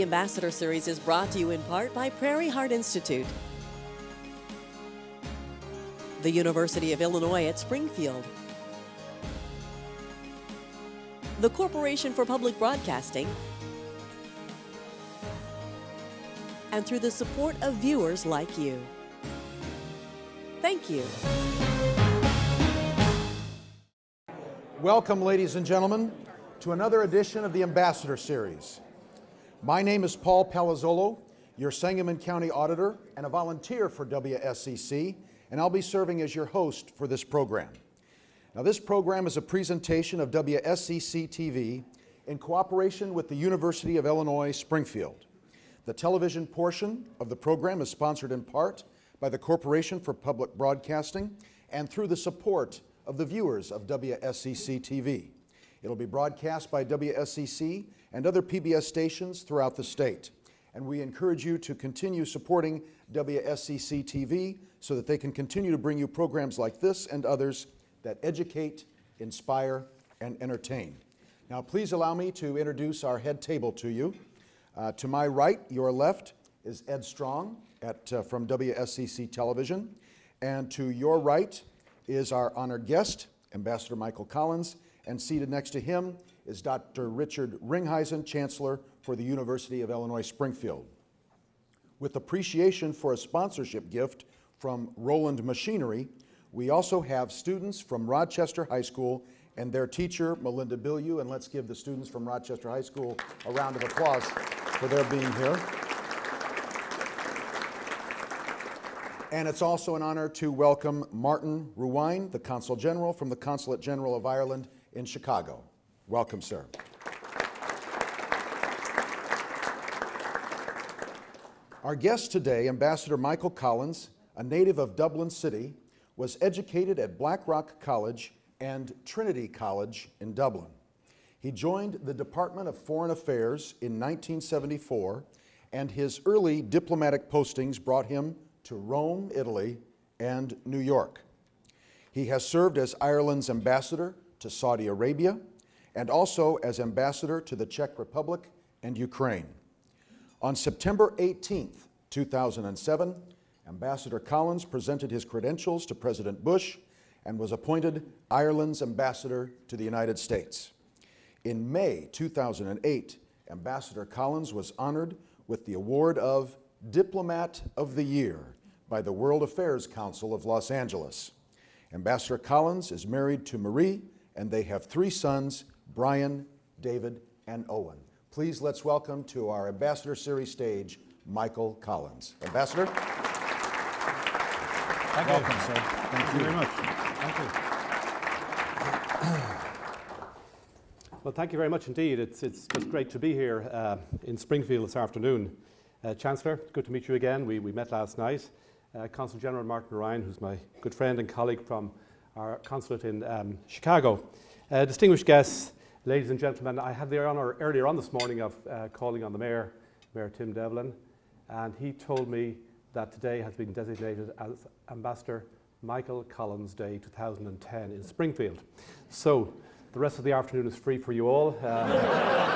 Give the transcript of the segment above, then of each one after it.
The Ambassador Series is brought to you in part by Prairie Heart Institute, the University of Illinois at Springfield, the Corporation for Public Broadcasting, and through the support of viewers like you. Thank you. Welcome, ladies and gentlemen, to another edition of the Ambassador Series. My name is Paul Palazzolo, your Sangamon County Auditor and a volunteer for WSEC, and I'll be serving as your host for this program. Now, this program is a presentation of WSEC TV in cooperation with the University of Illinois Springfield. The television portion of the program is sponsored in part by the Corporation for Public Broadcasting and through the support of the viewers of WSEC TV. It'll be broadcast by WSEC and other PBS stations throughout the state. And we encourage you to continue supporting WSEC TV so that they can continue to bring you programs like this and others that educate, inspire, and entertain. Now, please allow me to introduce our head table to you. Uh, to my right, your left, is Ed Strong at, uh, from WSEC Television. And to your right is our honored guest, Ambassador Michael Collins. And seated next to him is Dr. Richard Ringeisen, Chancellor for the University of Illinois Springfield. With appreciation for a sponsorship gift from Roland Machinery, we also have students from Rochester High School and their teacher, Melinda Bilyeu. And let's give the students from Rochester High School a round of applause for their being here. And it's also an honor to welcome Martin Ruwine, the Consul General from the Consulate General of Ireland in Chicago. Welcome, sir. Our guest today, Ambassador Michael Collins, a native of Dublin City, was educated at Blackrock College and Trinity College in Dublin. He joined the Department of Foreign Affairs in 1974, and his early diplomatic postings brought him to Rome, Italy, and New York. He has served as Ireland's ambassador to Saudi Arabia and also as ambassador to the Czech Republic and Ukraine. On September 18, 2007, Ambassador Collins presented his credentials to President Bush and was appointed Ireland's ambassador to the United States. In May 2008, Ambassador Collins was honored with the award of Diplomat of the Year by the World Affairs Council of Los Angeles. Ambassador Collins is married to Marie, and they have three sons Brian, David, and Owen. Please let's welcome to our Ambassador Series stage Michael Collins. Ambassador? Thank welcome, you. sir. Thank, Thank you very much. Thank you. Well, thank you very much indeed. It's, it's just great to be here uh, in Springfield this afternoon. Uh, Chancellor, good to meet you again. We, we met last night. Uh, Consul General Martin Ryan, who's my good friend and colleague from our consulate in um, Chicago. Uh, distinguished guests, ladies and gentlemen, I had the honour earlier on this morning of uh, calling on the Mayor, Mayor Tim Davlin, and he told me that today has been designated as Ambassador Michael Collins Day 2010 in Springfield. So the rest of the afternoon is free for you all. Uh,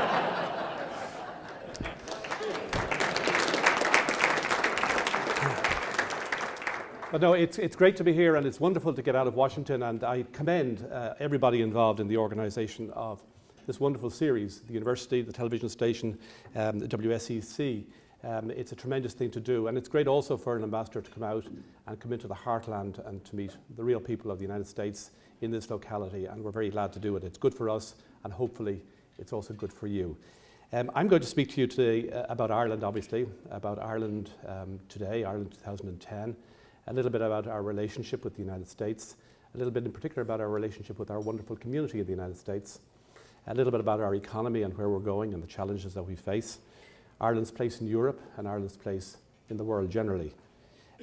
But no, it's, it's great to be here and it's wonderful to get out of Washington. And I commend uh, everybody involved in the organization of this wonderful series the university, the television station, um, the WSEC. Um, it's a tremendous thing to do. And it's great also for an ambassador to come out and come into the heartland and to meet the real people of the United States in this locality. And we're very glad to do it. It's good for us, and hopefully, it's also good for you. Um, I'm going to speak to you today uh, about Ireland, obviously, about Ireland um, today, Ireland 2010 a little bit about our relationship with the United States, a little bit in particular about our relationship with our wonderful community in the United States, a little bit about our economy and where we're going and the challenges that we face, Ireland's place in Europe and Ireland's place in the world generally.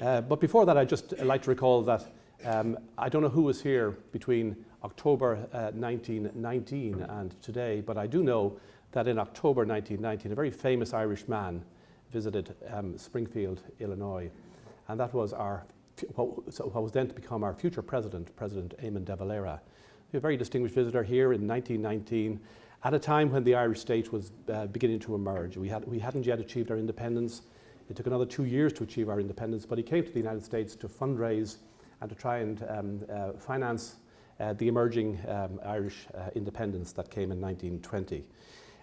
Uh, but before that, I'd just like to recall that um, I don't know who was here between October uh, 1919 and today, but I do know that in October 1919, a very famous Irish man visited um, Springfield, Illinois and that was our, what, what was then to become our future president, President Eamon de Valera. A very distinguished visitor here in 1919, at a time when the Irish state was uh, beginning to emerge. We, had, we hadn't yet achieved our independence. It took another two years to achieve our independence, but he came to the United States to fundraise and to try and um, uh, finance uh, the emerging um, Irish uh, independence that came in 1920.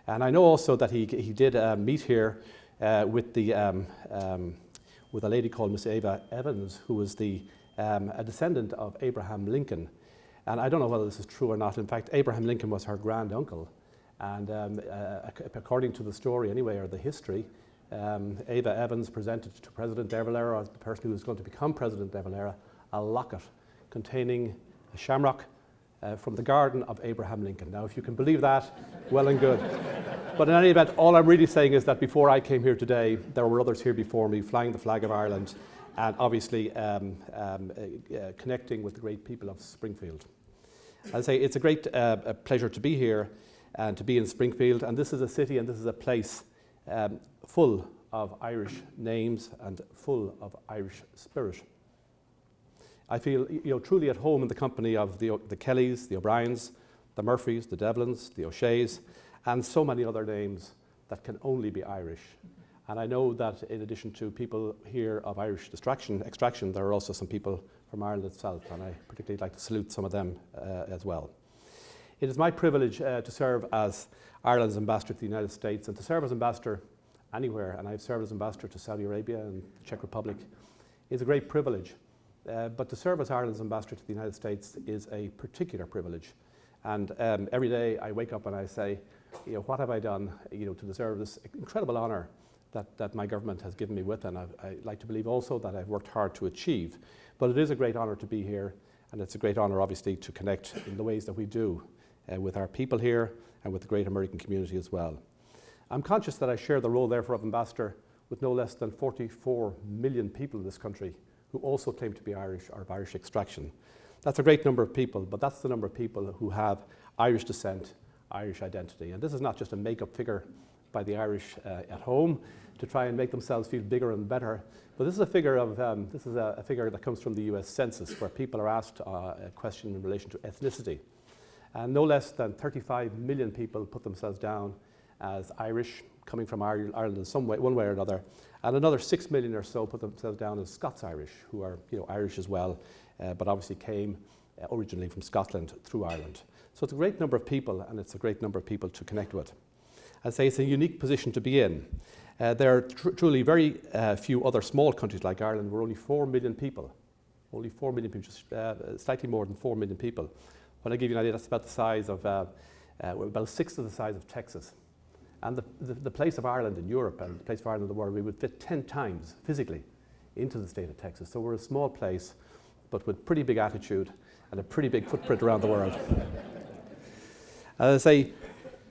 And I know also that he, he did uh, meet here uh, with, the, um, um, with a lady called Miss Ava Evans, who was the, um, a descendant of Abraham Lincoln. And I don't know whether this is true or not. In fact, Abraham Lincoln was her grand uncle. And um, uh, according to the story, anyway, or the history, um, Ava Evans presented to President De Valera, the person who was going to become President De Valera, a locket containing a shamrock uh, from the garden of Abraham Lincoln. Now, if you can believe that, well and good. but in any event, all I'm really saying is that before I came here today, there were others here before me flying the flag of Ireland and obviously um, um, uh, uh, connecting with the great people of Springfield. I say it's a great uh, a pleasure to be here and to be in Springfield, and this is a city and this is a place um, full of Irish names and full of Irish spirit. I feel you know, truly at home in the company of the, the Kellys, the O'Briens, the Murphys, the Devlins, the O'Sheas, and so many other names that can only be Irish. And I know that in addition to people here of Irish extraction there are also some people from Ireland itself, and I particularly like to salute some of them uh, as well. It is my privilege uh, to serve as Ireland's ambassador to the United States and to serve as ambassador anywhere, and I've served as ambassador to Saudi Arabia and the Czech Republic, is a great privilege. Uh, but to serve as Ireland's ambassador to the United States is a particular privilege. And um, every day I wake up and I say, you know, what have I done you know, to deserve this incredible honour that, that my government has given me with, and I've, I like to believe also that I've worked hard to achieve. But it is a great honour to be here, and it's a great honour, obviously, to connect in the ways that we do uh, with our people here and with the great American community as well. I'm conscious that I share the role, therefore, of ambassador with no less than 44 million people in this country who also claim to be Irish or of Irish extraction. That's a great number of people, but that's the number of people who have Irish descent, Irish identity. And this is not just a make-up figure by the Irish uh, at home to try and make themselves feel bigger and better, but this is a figure of um, this is a, a, figure that comes from the U.S. Census, where people are asked uh, a question in relation to ethnicity, and no less than 35 million people put themselves down as Irish, coming from Ireland in some way, one way or another, and another six million or so put themselves down as Scots-Irish, who are you know, Irish as well, uh, but obviously came uh, originally from Scotland through Ireland. So it's a great number of people, and it's a great number of people to connect with. I'd say it's a unique position to be in. Uh, there are tr truly very uh, few other small countries like Ireland where only 4 million people, only 4 million people, just uh, slightly more than 4 million people. When I give you an idea, that's about the size of, uh, about sixth of the size of Texas. And the, the, the, place of Ireland in Europe and the place of Ireland in the world, we would fit 10 times physically into the state of Texas. So we're a small place, but with pretty big attitude and a pretty big footprint around the world. As I say,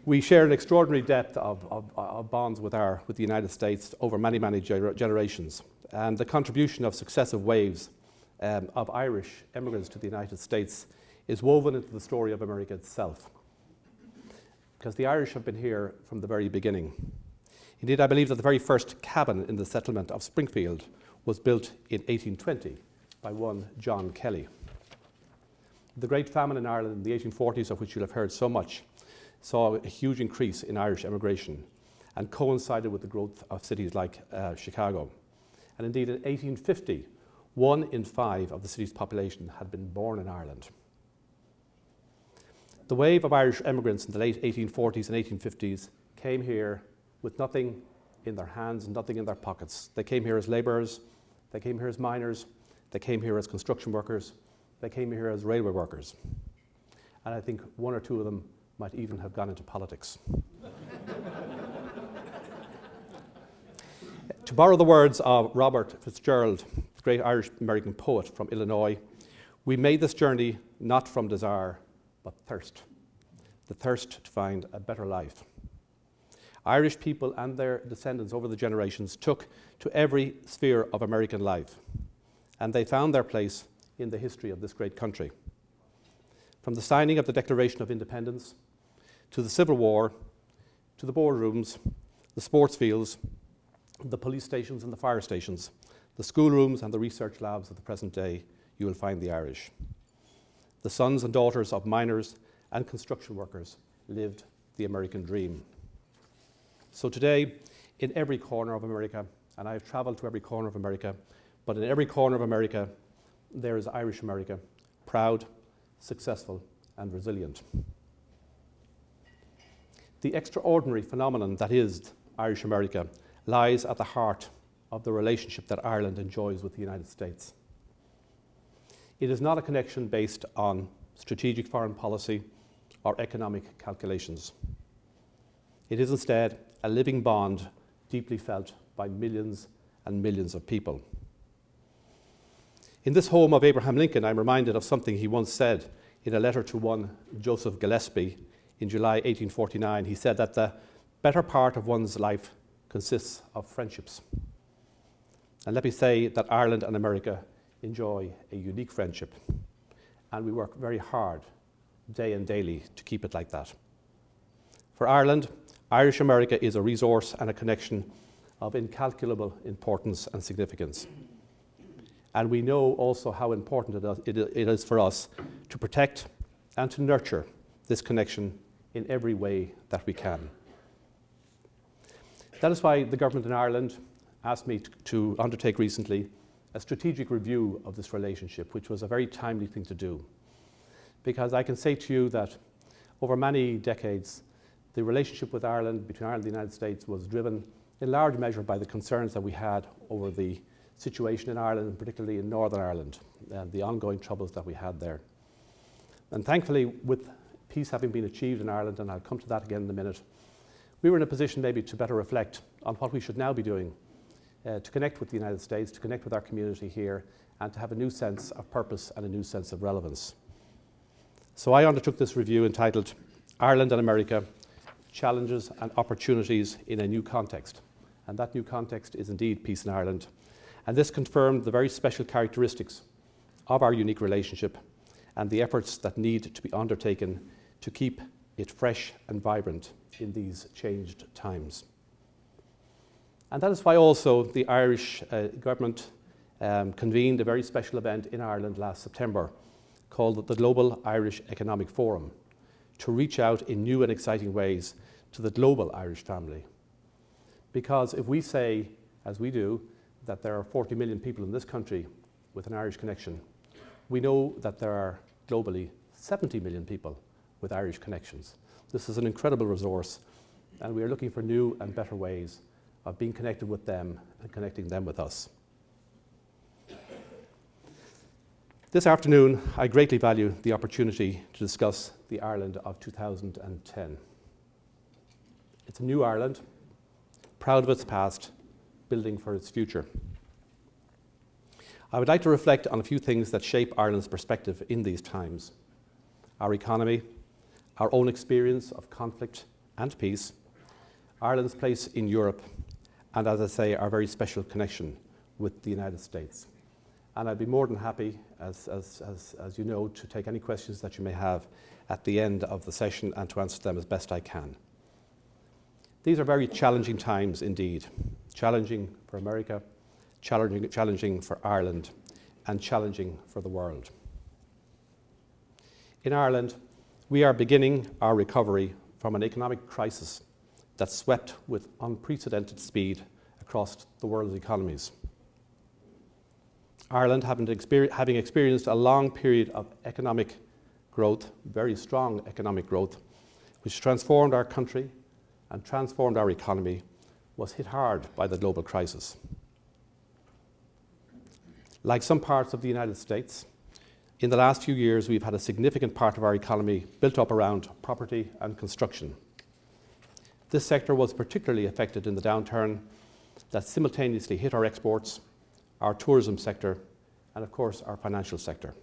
we share an extraordinary depth of, of, of, bonds with, our, with the United States over many, many generations. And the contribution of successive waves um, of Irish immigrants to the United States is woven into the story of America itself because the Irish have been here from the very beginning. Indeed, I believe that the very first cabin in the settlement of Springfield was built in 1820 by one John Kelly. The Great Famine in Ireland in the 1840s, of which you'll have heard so much, saw a huge increase in Irish emigration and coincided with the growth of cities like uh, Chicago. And indeed, in 1850, one in five of the city's population had been born in Ireland. The wave of Irish immigrants in the late 1840s and 1850s came here with nothing in their hands and nothing in their pockets. They came here as labourers, they came here as miners, they came here as construction workers, they came here as railway workers. And I think one or two of them might even have gone into politics. to borrow the words of Robert Fitzgerald, the great Irish American poet from Illinois, we made this journey not from desire, but thirst the thirst to find a better life. Irish people and their descendants over the generations took to every sphere of American life, and they found their place in the history of this great country. From the signing of the Declaration of Independence, to the Civil War, to the boardrooms, the sports fields, the police stations and the fire stations, the schoolrooms and the research labs of the present day, you will find the Irish the sons and daughters of miners and construction workers lived the American dream. So today, in every corner of America, and I've traveled to every corner of America, but in every corner of America, there is Irish America, proud, successful, and resilient. The extraordinary phenomenon that is Irish America lies at the heart of the relationship that Ireland enjoys with the United States. It is not a connection based on strategic foreign policy or economic calculations. It is instead a living bond deeply felt by millions and millions of people. In this home of Abraham Lincoln, I'm reminded of something he once said in a letter to one Joseph Gillespie in July 1849. He said that the better part of one's life consists of friendships. And let me say that Ireland and America enjoy a unique friendship, and we work very hard day and daily to keep it like that. For Ireland, Irish America is a resource and a connection of incalculable importance and significance. And we know also how important it is for us to protect and to nurture this connection in every way that we can. That is why the government in Ireland asked me to undertake recently a strategic review of this relationship, which was a very timely thing to do. Because I can say to you that over many decades, the relationship with Ireland, between Ireland and the United States, was driven in large measure by the concerns that we had over the situation in Ireland, and particularly in Northern Ireland, and the ongoing troubles that we had there. And thankfully, with peace having been achieved in Ireland, and I'll come to that again in a minute, we were in a position maybe to better reflect on what we should now be doing uh, to connect with the United States, to connect with our community here, and to have a new sense of purpose and a new sense of relevance. So I undertook this review entitled Ireland and America Challenges and Opportunities in a New Context. And that new context is indeed peace in Ireland. And this confirmed the very special characteristics of our unique relationship and the efforts that need to be undertaken to keep it fresh and vibrant in these changed times. And that is why also the Irish uh, government um, convened a very special event in Ireland last September called the Global Irish Economic Forum to reach out in new and exciting ways to the global Irish family. Because if we say, as we do, that there are 40 million people in this country with an Irish connection, we know that there are globally 70 million people with Irish connections. This is an incredible resource, and we are looking for new and better ways of being connected with them and connecting them with us. This afternoon, I greatly value the opportunity to discuss the Ireland of 2010. It's a new Ireland, proud of its past, building for its future. I would like to reflect on a few things that shape Ireland's perspective in these times our economy, our own experience of conflict and peace, Ireland's place in Europe, and as I say, our very special connection with the United States. And I'd be more than happy, as, as, as, as you know, to take any questions that you may have at the end of the session and to answer them as best I can. These are very challenging times indeed. Challenging for America, challenging, challenging for Ireland, and challenging for the world. In Ireland, we are beginning our recovery from an economic crisis that swept with unprecedented speed across the world's economies. Ireland, having, exper having experienced a long period of economic growth, very strong economic growth, which transformed our country and transformed our economy, was hit hard by the global crisis. Like some parts of the United States, in the last few years we've had a significant part of our economy built up around property and construction. This sector was particularly affected in the downturn that simultaneously hit our exports our tourism sector, and of course our financial sector.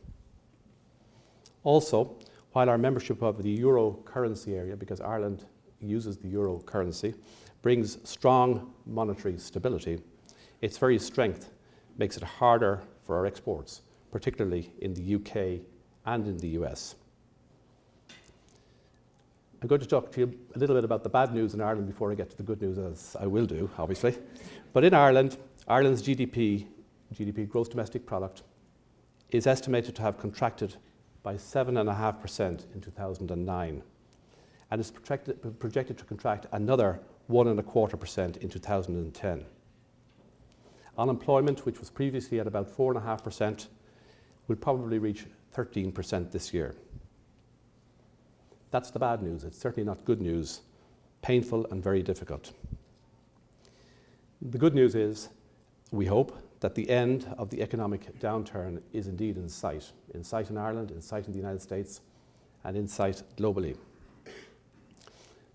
Also, while our membership of the euro currency area, because Ireland uses the euro currency, brings strong monetary stability, its very strength makes it harder for our exports, particularly in the UK and in the US. I'm going to talk to you a little bit about the bad news in Ireland before I get to the good news, as I will do, obviously. But in Ireland, Ireland's GDP, GDP gross domestic product, is estimated to have contracted by 7.5% in 2009 and is projected, projected to contract another 1.25% in 2010. Unemployment, which was previously at about 4.5%, will probably reach 13% this year. That's the bad news. It's certainly not good news, painful and very difficult. The good news is, we hope, that the end of the economic downturn is indeed in sight, in sight in Ireland, in sight in the United States, and in sight globally.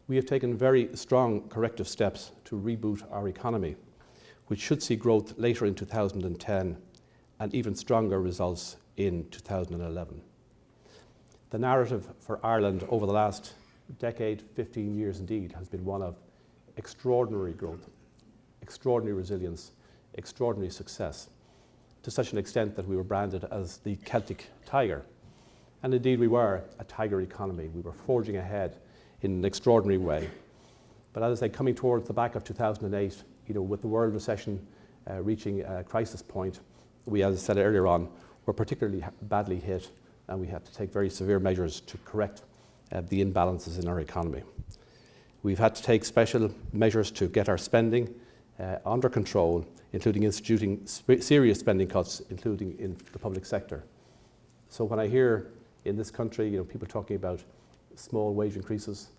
We have taken very strong corrective steps to reboot our economy, which should see growth later in 2010 and even stronger results in 2011. The narrative for Ireland over the last decade, 15 years indeed, has been one of extraordinary growth, extraordinary resilience, extraordinary success, to such an extent that we were branded as the Celtic tiger. And indeed, we were a tiger economy. We were forging ahead in an extraordinary way. But as I say, coming towards the back of 2008, you know, with the world recession uh, reaching a crisis point, we, as I said earlier on, were particularly badly hit and we had to take very severe measures to correct uh, the imbalances in our economy. We've had to take special measures to get our spending uh, under control, including instituting sp serious spending cuts, including in the public sector. So when I hear in this country, you know, people talking about small wage increases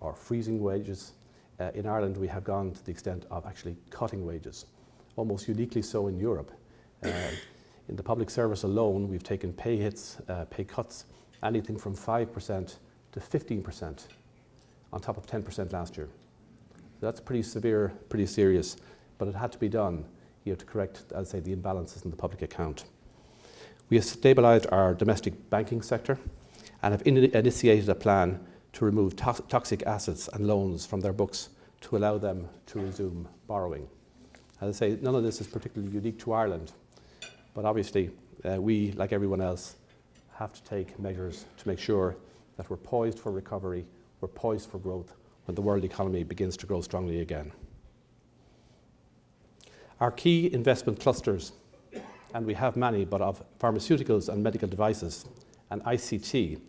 or freezing wages, uh, in Ireland we have gone to the extent of actually cutting wages, almost uniquely so in Europe. Uh, in the public service alone, we've taken pay hits, uh, pay cuts, anything from 5% to 15% on top of 10% last year. So that's pretty severe, pretty serious, but it had to be done know, to correct, as I say, the imbalances in the public account. We have stabilised our domestic banking sector and have in initiated a plan to remove to toxic assets and loans from their books to allow them to resume borrowing. As I say, none of this is particularly unique to Ireland. But obviously, uh, we, like everyone else, have to take measures to make sure that we're poised for recovery, we're poised for growth when the world economy begins to grow strongly again. Our key investment clusters, and we have many, but of pharmaceuticals and medical devices and ICT,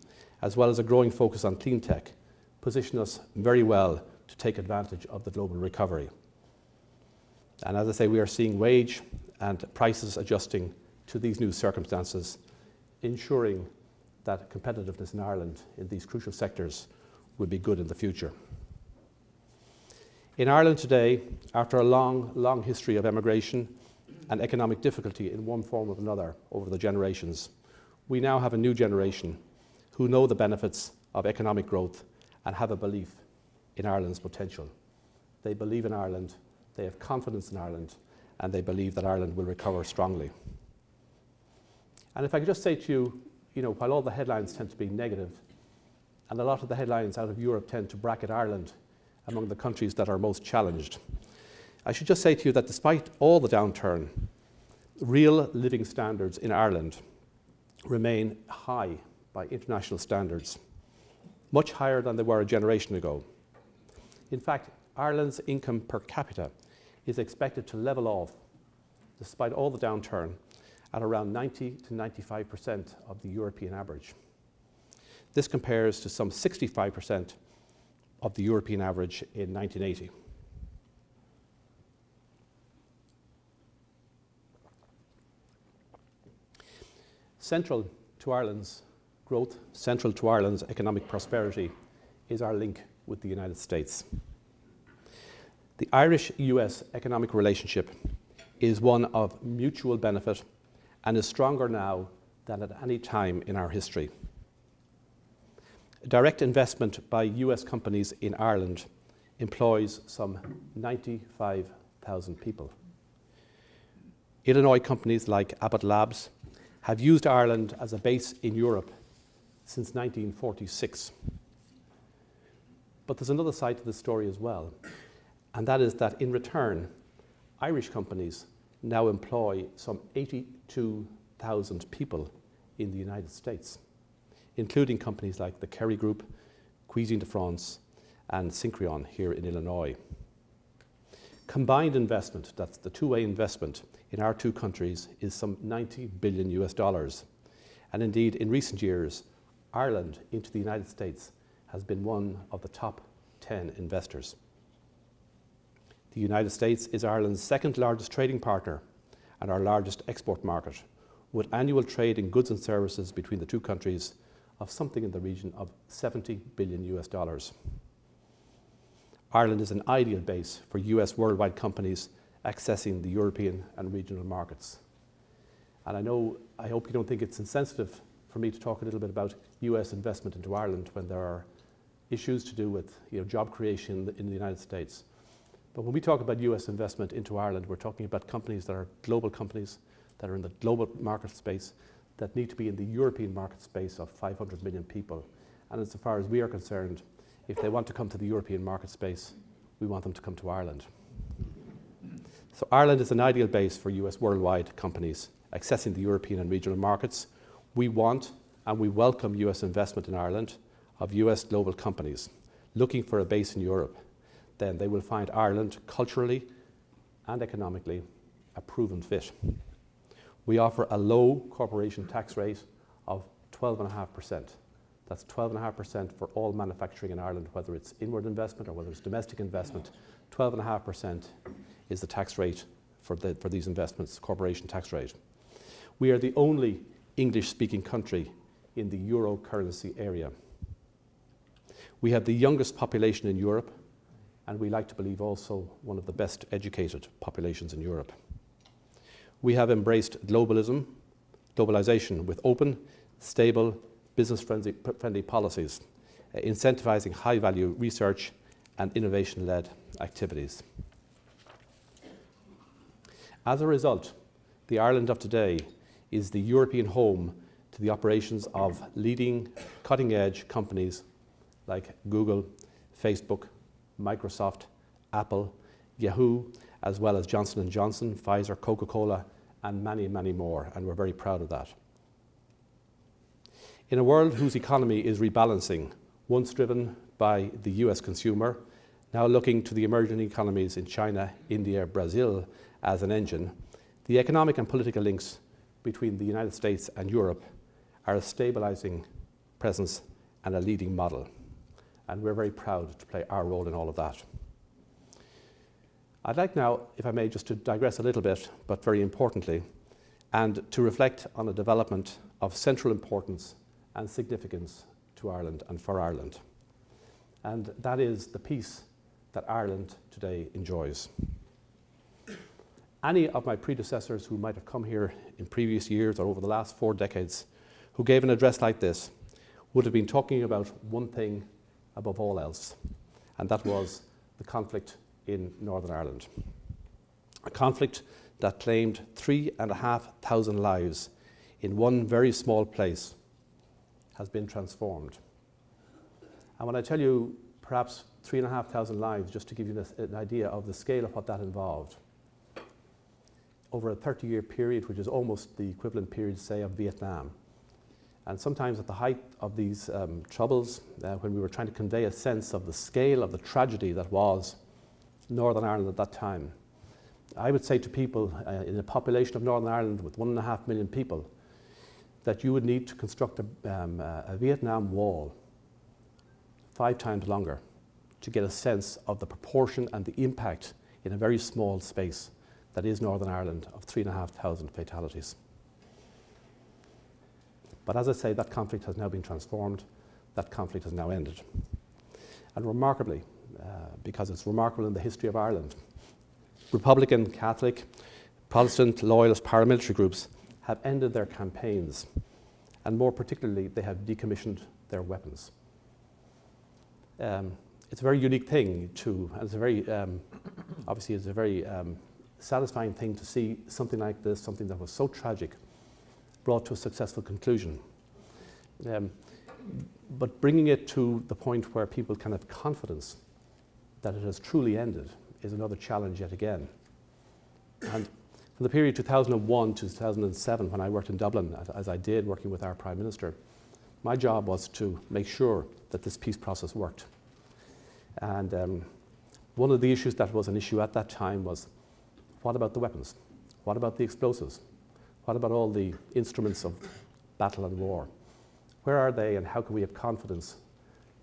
as well as a growing focus on clean tech, position us very well to take advantage of the global recovery. And as I say, we are seeing wage and prices adjusting to these new circumstances, ensuring that competitiveness in Ireland in these crucial sectors will be good in the future. In Ireland today, after a long, long history of emigration and economic difficulty in one form or another over the generations, we now have a new generation who know the benefits of economic growth and have a belief in Ireland's potential. They believe in Ireland, they have confidence in Ireland, and they believe that Ireland will recover strongly. And if I could just say to you, you know, while all the headlines tend to be negative, and a lot of the headlines out of Europe tend to bracket Ireland among the countries that are most challenged, I should just say to you that despite all the downturn, real living standards in Ireland remain high by international standards, much higher than they were a generation ago. In fact, Ireland's income per capita is expected to level off, despite all the downturn, at around 90 to 95% of the European average. This compares to some 65% of the European average in 1980. Central to Ireland's growth, central to Ireland's economic prosperity, is our link with the United States. The Irish US economic relationship is one of mutual benefit and is stronger now than at any time in our history. Direct investment by US companies in Ireland employs some 95,000 people. Illinois companies like Abbott Labs have used Ireland as a base in Europe since 1946. But there's another side to the story as well and that is that in return, Irish companies now employ some 82,000 people in the United States, including companies like the Kerry Group, Cuisine de France, and Syncreon here in Illinois. Combined investment, that's the two-way investment in our two countries, is some 90 billion US dollars. And indeed, in recent years, Ireland into the United States has been one of the top 10 investors. The United States is Ireland's second largest trading partner and our largest export market, with annual trade in goods and services between the two countries of something in the region of 70 billion US dollars. Ireland is an ideal base for US worldwide companies accessing the European and regional markets. And I know, I hope you don't think it's insensitive for me to talk a little bit about US investment into Ireland when there are issues to do with you know, job creation in the United States. But when we talk about US investment into Ireland, we're talking about companies that are global companies that are in the global market space that need to be in the European market space of 500 million people. And as far as we are concerned, if they want to come to the European market space, we want them to come to Ireland. So Ireland is an ideal base for US worldwide companies accessing the European and regional markets. We want and we welcome US investment in Ireland of US global companies looking for a base in Europe. Then they will find Ireland culturally and economically a proven fit. We offer a low corporation tax rate of 12.5%. That's 12.5% for all manufacturing in Ireland, whether it's inward investment or whether it's domestic investment. 12.5% is the tax rate for, the, for these investments, corporation tax rate. We are the only English speaking country in the euro currency area. We have the youngest population in Europe, and we like to believe also one of the best educated populations in Europe. We have embraced globalism, globalization with open, stable, business friendly, policies, uh, incentivizing high value research and innovation led activities. As a result, the Ireland of today is the European home to the operations of leading cutting edge companies like Google, Facebook, Microsoft, Apple, Yahoo, as well as Johnson & Johnson, Pfizer, Coca-Cola, and many, many more, and we're very proud of that. In a world whose economy is rebalancing, once driven by the US consumer, now looking to the emerging economies in China, India, Brazil as an engine, the economic and political links between the United States and Europe are a stabilizing presence and a leading model. And we're very proud to play our role in all of that. I'd like now, if I may, just to digress a little bit, but very importantly, and to reflect on a development of central importance and significance to Ireland and for Ireland. And that is the peace that Ireland today enjoys. Any of my predecessors who might have come here in previous years or over the last four decades who gave an address like this would have been talking about one thing above all else, and that was the conflict in Northern Ireland. A conflict that claimed three and a half thousand lives in one very small place has been transformed. And when I tell you perhaps three and a half thousand lives, just to give you an idea of the scale of what that involved, over a 30 year period, which is almost the equivalent period, say, of Vietnam. And sometimes at the height of these um, troubles, uh, when we were trying to convey a sense of the scale of the tragedy that was Northern Ireland at that time, I would say to people uh, in a population of Northern Ireland with one and a half million people that you would need to construct a, um, a Vietnam wall five times longer to get a sense of the proportion and the impact in a very small space that is Northern Ireland of 3,500 fatalities. But as I say, that conflict has now been transformed, that conflict has now ended. And remarkably, uh, because it's remarkable in the history of Ireland, Republican, Catholic, Protestant, loyalist paramilitary groups have ended their campaigns, and more particularly, they have decommissioned their weapons. Um, it's a very unique thing to, and it's a very, um, obviously, it's a very um, satisfying thing to see something like this, something that was so tragic, brought to a successful conclusion. Um, but bringing it to the point where people can have confidence that it has truly ended is another challenge yet again. And from the period 2001 to 2007, when I worked in Dublin, as I did working with our Prime Minister, my job was to make sure that this peace process worked. And um, one of the issues that was an issue at that time was what about the weapons? What about the explosives? What about all the instruments of battle and war? Where are they and how can we have confidence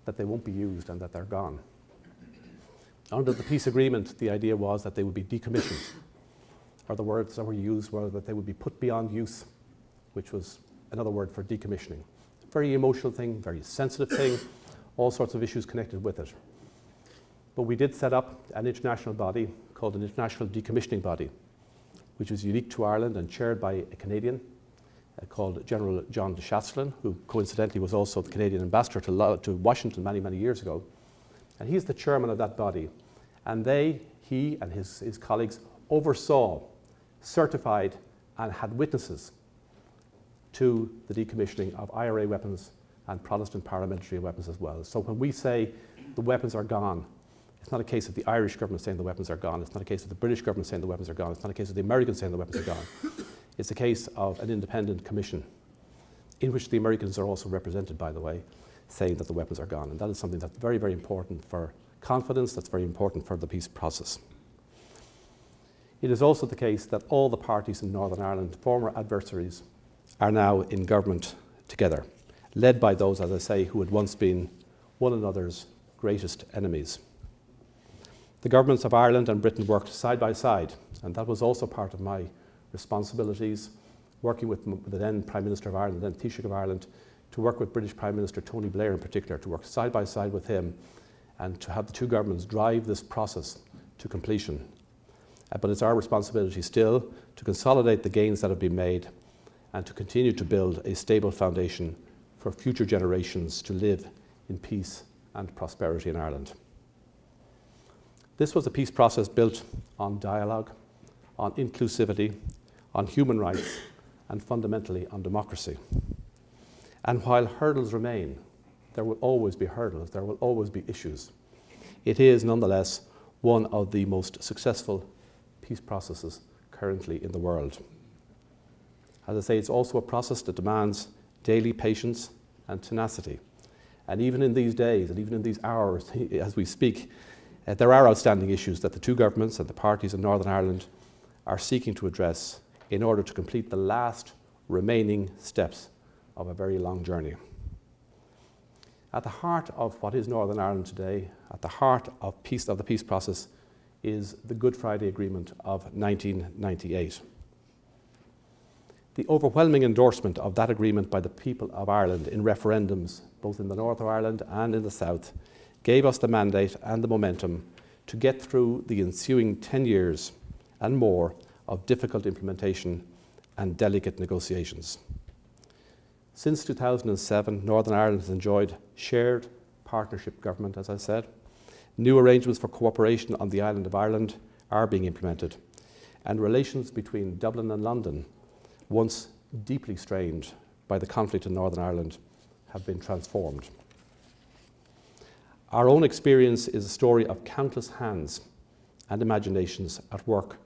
that they won't be used and that they're gone. Under the peace agreement, the idea was that they would be decommissioned, or the words that were used were that they would be put beyond use, which was another word for decommissioning. Very emotional thing, very sensitive thing, all sorts of issues connected with it. But we did set up an international body called an International Decommissioning Body, which was unique to Ireland and chaired by a Canadian uh, called General John de Chastelain, who coincidentally was also the Canadian ambassador to, to Washington many, many years ago. And he's the chairman of that body. And they, he and his, his colleagues, oversaw, certified, and had witnesses to the decommissioning of IRA weapons and Protestant paramilitary weapons as well. So when we say the weapons are gone, it's not a case of the Irish government saying the weapons are gone. It's not a case of the British government saying the weapons are gone. It's not a case of the Americans saying the weapons are gone. It's a case of an independent commission in which the Americans are also represented, by the way, saying that the weapons are gone. And that is something that's very, very important for confidence, that's very important for the peace process. It is also the case that all the parties in Northern Ireland, former adversaries, are now in government together, led by those, as I say, who had once been one another's greatest enemies. The governments of Ireland and Britain worked side by side, and that was also part of my responsibilities, working with the then Prime Minister of Ireland, then Taoiseach of Ireland, to work with British Prime Minister Tony Blair in particular, to work side by side with him and to have the two governments drive this process to completion. Uh, but it's our responsibility still to consolidate the gains that have been made and to continue to build a stable foundation for future generations to live in peace and prosperity in Ireland. This was a peace process built on dialogue, on inclusivity, on human rights, and fundamentally on democracy. And while hurdles remain, there will always be hurdles, there will always be issues. It is nonetheless one of the most successful peace processes currently in the world. As I say, it's also a process that demands daily patience and tenacity. And even in these days, and even in these hours as we speak, uh, there are outstanding issues that the two governments and the parties in Northern Ireland are seeking to address in order to complete the last remaining steps of a very long journey. At the heart of what is Northern Ireland today, at the heart of, peace, of the peace process, is the Good Friday Agreement of 1998. The overwhelming endorsement of that agreement by the people of Ireland in referendums, both in the north of Ireland and in the south, gave us the mandate and the momentum to get through the ensuing 10 years and more of difficult implementation and delicate negotiations. Since 2007, Northern Ireland has enjoyed shared partnership government, as I said. New arrangements for cooperation on the island of Ireland are being implemented, and relations between Dublin and London, once deeply strained by the conflict in Northern Ireland, have been transformed. Our own experience is a story of countless hands and imaginations at work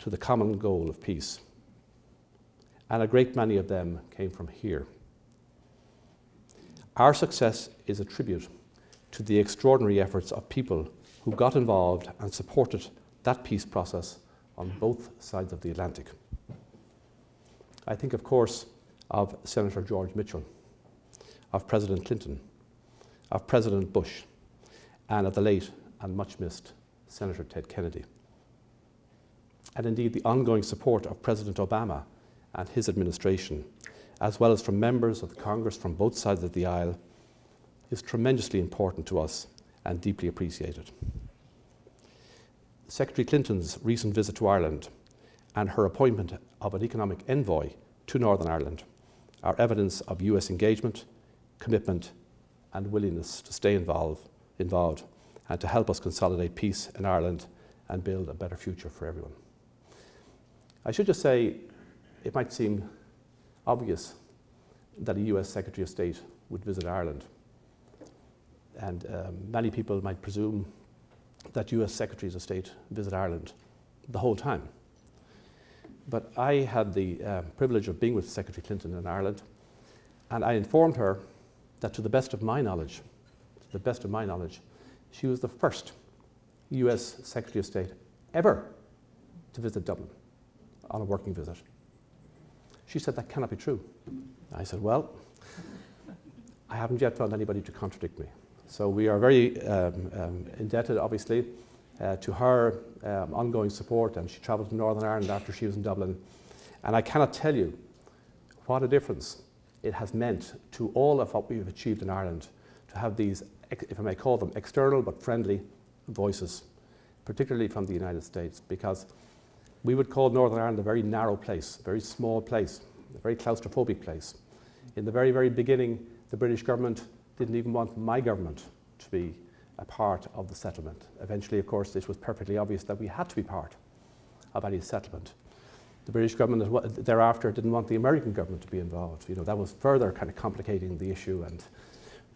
to the common goal of peace. And a great many of them came from here. Our success is a tribute to the extraordinary efforts of people who got involved and supported that peace process on both sides of the Atlantic. I think, of course, of Senator George Mitchell, of President Clinton, of President Bush, and of the late and much missed Senator Ted Kennedy. And indeed, the ongoing support of President Obama and his administration, as well as from members of the Congress from both sides of the aisle, is tremendously important to us and deeply appreciated. Secretary Clinton's recent visit to Ireland and her appointment of an economic envoy to Northern Ireland are evidence of US engagement, commitment, and willingness to stay involved involved and to help us consolidate peace in Ireland and build a better future for everyone. I should just say, it might seem obvious that a US Secretary of State would visit Ireland. And um, many people might presume that US Secretaries of State visit Ireland the whole time. But I had the uh, privilege of being with Secretary Clinton in Ireland, and I informed her that to the best of my knowledge, the best of my knowledge, she was the first US Secretary of State ever to visit Dublin on a working visit. She said, That cannot be true. I said, Well, I haven't yet found anybody to contradict me. So we are very um, um, indebted, obviously, uh, to her um, ongoing support. And she travelled to Northern Ireland after she was in Dublin. And I cannot tell you what a difference it has meant to all of what we've achieved in Ireland to have these, if I may call them, external but friendly voices, particularly from the United States, because we would call Northern Ireland a very narrow place, a very small place, a very claustrophobic place. In the very, very beginning, the British government didn't even want my government to be a part of the settlement. Eventually, of course, it was perfectly obvious that we had to be part of any settlement. The British government thereafter didn't want the American government to be involved. You know, that was further kind of complicating the issue. And,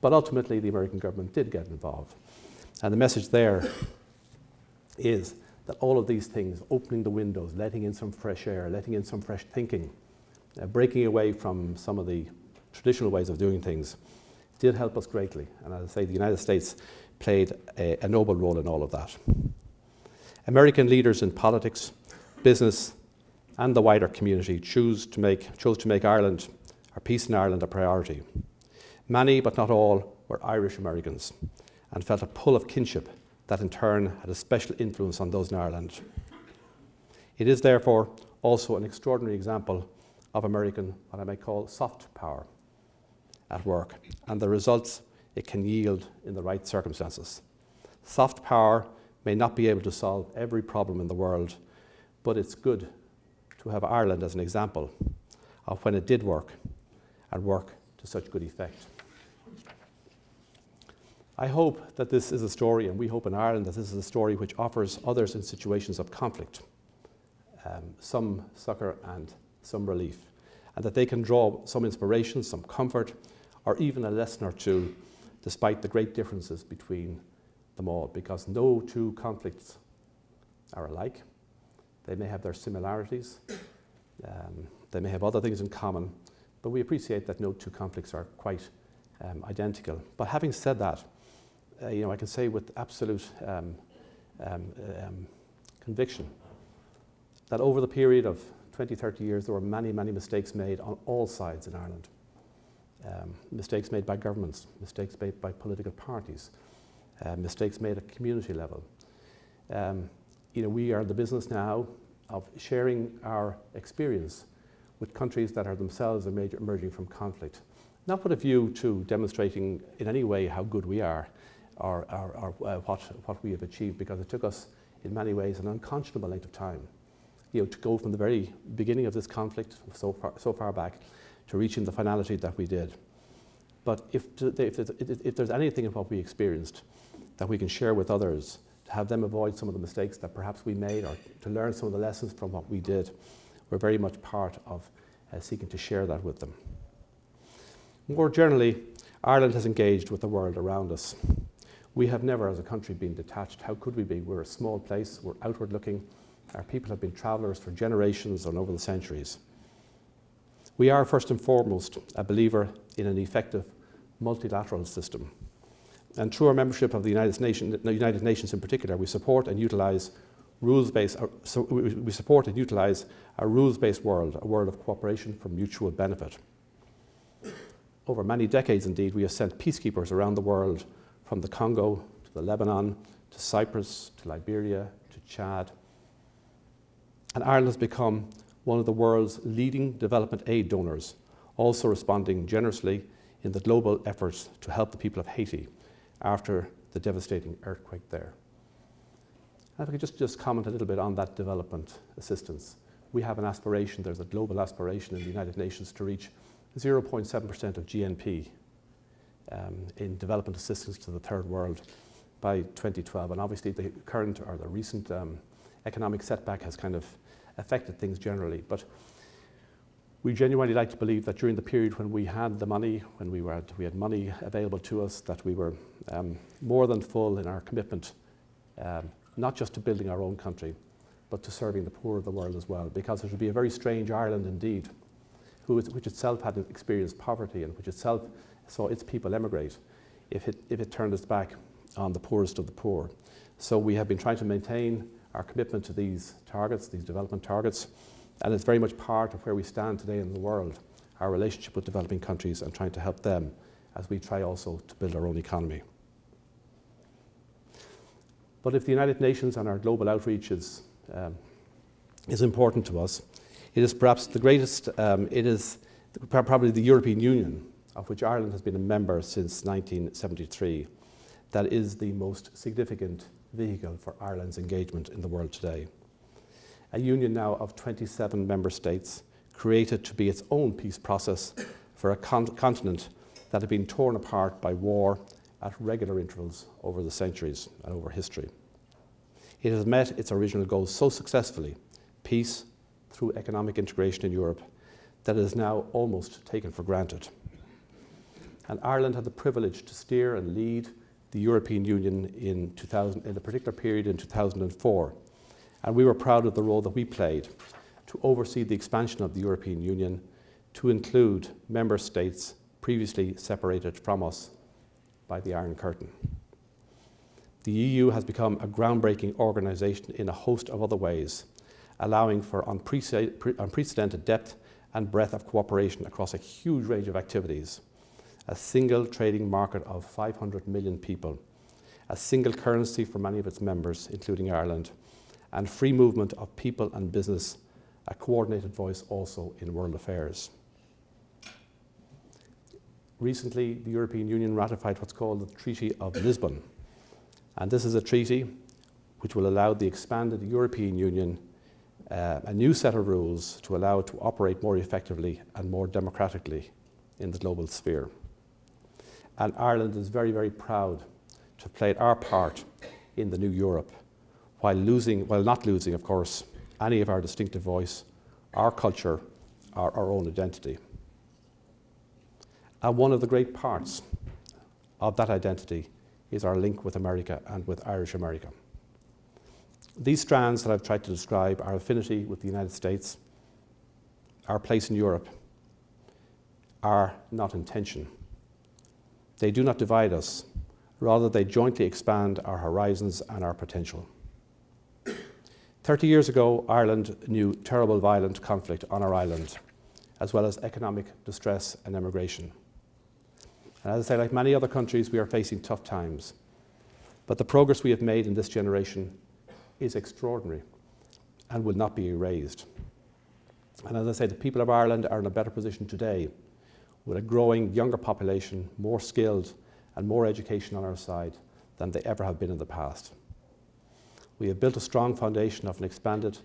but ultimately, the American government did get involved. And the message there is that all of these things, opening the windows, letting in some fresh air, letting in some fresh thinking, uh, breaking away from some of the traditional ways of doing things, did help us greatly. And as I say, the United States played a, a noble role in all of that. American leaders in politics, business, and the wider community choose to make, chose to make Ireland, or peace in Ireland, a priority. Many, but not all, were Irish Americans and felt a pull of kinship that in turn had a special influence on those in Ireland. It is therefore also an extraordinary example of American, what I might call soft power at work, and the results it can yield in the right circumstances. Soft power may not be able to solve every problem in the world, but it's good to have Ireland as an example of when it did work and work to such good effect. I hope that this is a story, and we hope in Ireland that this is a story which offers others in situations of conflict um, some succour and some relief, and that they can draw some inspiration, some comfort, or even a lesson or two, despite the great differences between them all, because no two conflicts are alike. They may have their similarities, um, they may have other things in common, but we appreciate that no two conflicts are quite um, identical. But having said that, uh, you know, I can say with absolute um, um, um, conviction that over the period of 20, 30 years, there were many, many mistakes made on all sides in Ireland. Um, mistakes made by governments, mistakes made by political parties, uh, mistakes made at community level. Um, you know, we are in the business now of sharing our experience with countries that are themselves emerging from conflict. Not with a view to demonstrating in any way how good we are, or, or, or uh, what, what we have achieved because it took us in many ways an unconscionable length of time you know, to go from the very beginning of this conflict so far, so far back to reaching the finality that we did. But if, if, if there's anything in what we experienced that we can share with others to have them avoid some of the mistakes that perhaps we made or to learn some of the lessons from what we did, we're very much part of uh, seeking to share that with them. More generally, Ireland has engaged with the world around us. We have never, as a country, been detached. How could we be? We're a small place, we're outward looking. Our people have been travellers for generations and over the centuries. We are, first and foremost, a believer in an effective multilateral system. And through our membership of the United United Nations in particular, we support and utilise rules-based, uh, so we support and utilise a rules-based world, a world of cooperation for mutual benefit. Over many decades, indeed, we have sent peacekeepers around the world from the Congo to the Lebanon to Cyprus to Liberia to Chad. And Ireland has become one of the world's leading development aid donors, also responding generously in the global efforts to help the people of Haiti after the devastating earthquake there. And if I could just, just comment a little bit on that development assistance. We have an aspiration, there's a global aspiration in the United Nations to reach 0.7% of GNP um, in development assistance to the third world by 2012. And obviously the current or the recent um, economic setback has kind of affected things generally. But we genuinely like to believe that during the period when we had the money, when we, were, we had money available to us, that we were um, more than full in our commitment, um, not just to building our own country, but to serving the poor of the world as well. Because it would be a very strange Ireland indeed, which itself had experienced poverty and which itself saw its people emigrate if it, if it turned its back on the poorest of the poor. So we have been trying to maintain our commitment to these targets, these development targets, and it's very much part of where we stand today in the world, our relationship with developing countries and trying to help them as we try also to build our own economy. But if the United Nations and our global outreach is, um, is important to us, it is perhaps the greatest, um, it is probably the European Union, of which Ireland has been a member since 1973, that is the most significant vehicle for Ireland's engagement in the world today. A union now of 27 member states, created to be its own peace process for a con continent that had been torn apart by war at regular intervals over the centuries and over history. It has met its original goals so successfully peace through economic integration in Europe that it is now almost taken for granted. And Ireland had the privilege to steer and lead the European Union in, 2000, in a particular period in 2004. And we were proud of the role that we played to oversee the expansion of the European Union to include member states previously separated from us by the Iron Curtain. The EU has become a groundbreaking organisation in a host of other ways, allowing for unprecedented depth and breadth of cooperation across a huge range of activities. A single trading market of 500 million people, a single currency for many of its members, including Ireland, and free movement of people and business, a coordinated voice also in world affairs. Recently, the European Union ratified what's called the Treaty of Lisbon. And this is a treaty which will allow the expanded European Union uh, a new set of rules to allow it to operate more effectively and more democratically in the global sphere. And Ireland is very, very proud to have played our part in the new Europe while losing, while not losing, of course, any of our distinctive voice, our culture, our, our own identity. And one of the great parts of that identity is our link with America and with Irish America. These strands that I've tried to describe our affinity with the United States, our place in Europe, are not in tension. They do not divide us, rather, they jointly expand our horizons and our potential. 30 years ago, Ireland knew terrible violent conflict on our island, as well as economic distress and emigration. And as I say, like many other countries, we are facing tough times. But the progress we have made in this generation is extraordinary and will not be erased. And as I say, the people of Ireland are in a better position today with a growing younger population, more skilled and more education on our side than they ever have been in the past. We have built a strong foundation of an expanded,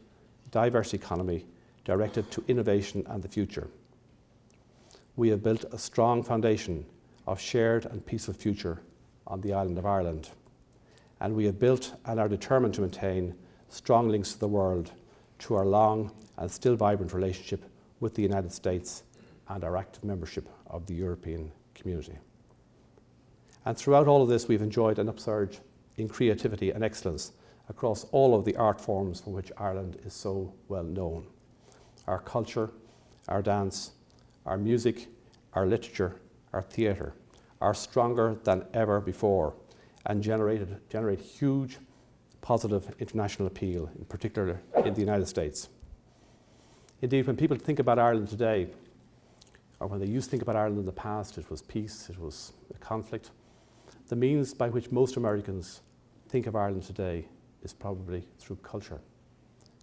diverse economy directed to innovation and the future. We have built a strong foundation of shared and peaceful future on the island of Ireland. And we have built and are determined to maintain strong links to the world through our long and still vibrant relationship with the United States and our active membership of the European community. And throughout all of this, we've enjoyed an upsurge in creativity and excellence across all of the art forms for which Ireland is so well known. Our culture, our dance, our music, our literature, our theatre are stronger than ever before and generated, generate huge positive international appeal, in particular in the United States. Indeed, when people think about Ireland today, or when they used to think about Ireland in the past, it was peace, it was conflict. The means by which most Americans think of Ireland today is probably through culture.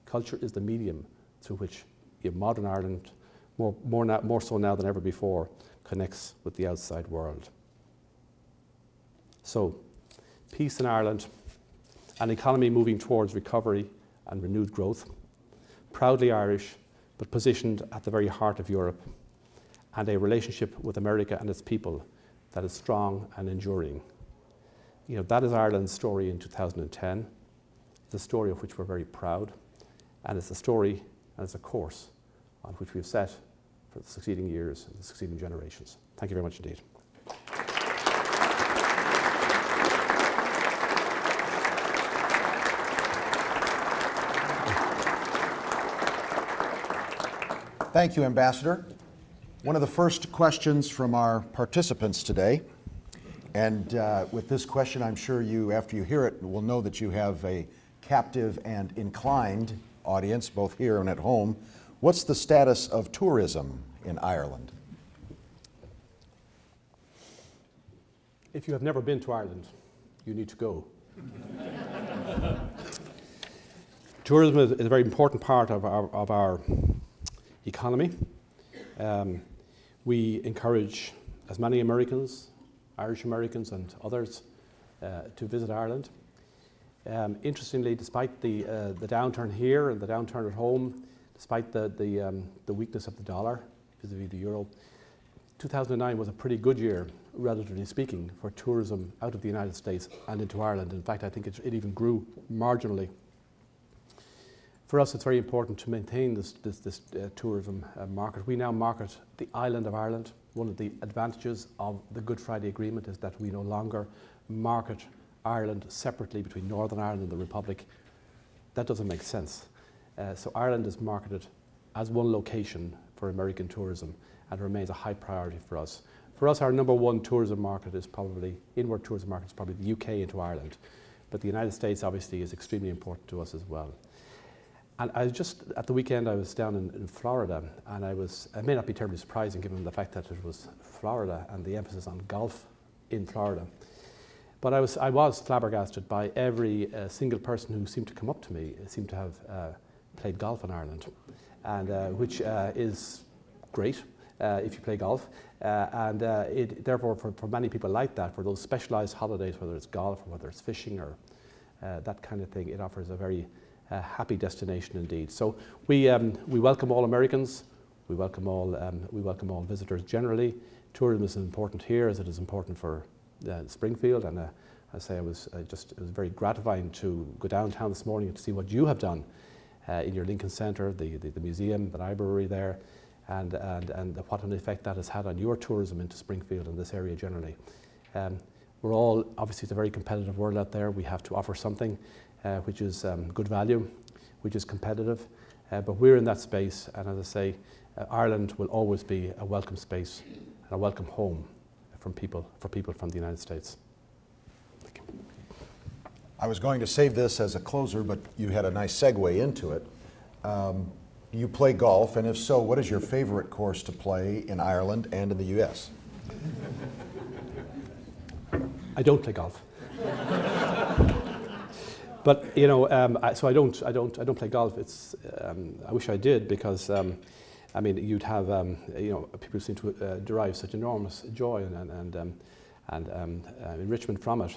Culture is the medium through which modern Ireland, more, more, now, more so now than ever before, connects with the outside world. So, peace in Ireland, an economy moving towards recovery and renewed growth, proudly Irish, but positioned at the very heart of Europe, and a relationship with America and its people that is strong and enduring. You know, that is Ireland's story in 2010. It's a story of which we're very proud, and it's a story and it's a course on which we've set for the succeeding years and the succeeding generations. Thank you very much indeed. Thank you, Ambassador. One of the first questions from our participants today, and uh, with this question, I'm sure you, after you hear it, will know that you have a captive and inclined audience, both here and at home. What's the status of tourism in Ireland? If you have never been to Ireland, you need to go. tourism is, a very important part of our, of our economy. Um, we encourage as many Americans, Irish Americans, and others uh, to visit Ireland. Um, interestingly, despite the, uh, the downturn here and the downturn at home, despite the, the, um, the weakness of the dollar vis a vis the euro, 2009 was a pretty good year, relatively speaking, for tourism out of the United States and into Ireland. In fact, I think it, it even grew marginally. For us, it's very important to maintain this, this, this uh, tourism uh, market. We now market the island of Ireland. One of the advantages of the Good Friday Agreement is that we no longer market Ireland separately between Northern Ireland and the Republic. That doesn't make sense. Uh, so Ireland is marketed as one location for American tourism and remains a high priority for us. For us, our number one tourism market is probably, inward tourism market is probably the UK into Ireland. But the United States obviously is extremely important to us as well. And I was just, at the weekend, I was down in, in, Florida, and I was, it may not be terribly surprising given the fact that it was Florida and the emphasis on golf in Florida. But I was, I was flabbergasted by every uh, single person who seemed to come up to me, seemed to have uh, played golf in Ireland, and uh, which uh, is great uh, if you play golf. Uh, and it, therefore, for, for many people like that, for those specialised holidays, whether it's golf or whether it's fishing or that kind of thing, it offers a very happy destination indeed. So we, um, we welcome all Americans. We welcome all, um, we welcome all visitors generally. Tourism is important here as it is important for uh, Springfield, and uh, I say I was uh, just it was very gratifying to go downtown this morning to see what you have done uh, in your Lincoln Centre, the, the, the, museum, the library there, and, and, and what an effect that has had on your tourism into Springfield and this area generally. Um, we're all, obviously it's a very competitive world out there, we have to offer something which is um, good value, which is competitive, uh, but we're in that space, and as I say, Ireland will always be a welcome space and a welcome home from people, for people from the United States. I was going to save this as a closer, but you had a nice segue into it. Um, you play golf, and if so, what is your favorite course to play in Ireland and in the U.S.? I don't play golf. but you know, um, I, so I don't, I don't, I don't play golf. It's, um, I wish I did because um, I mean, you'd have, um, you know, people seem to uh, derive such enormous joy and, and, um, and um, uh, enrichment from it.